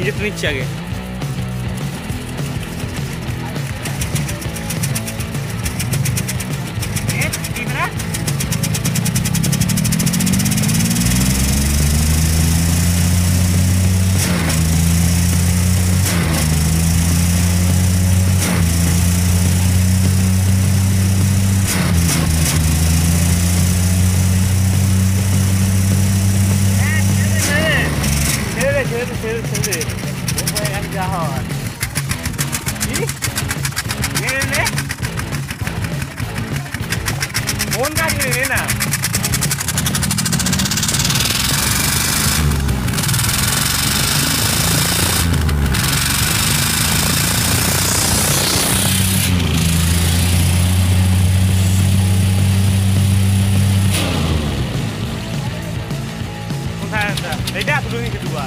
ये जो तुम्हें चाहिए Sini, sini, nghe Bukan yang jahat. Ini, ini, ini. Mohon kaki ini nak. Medan turun yang kedua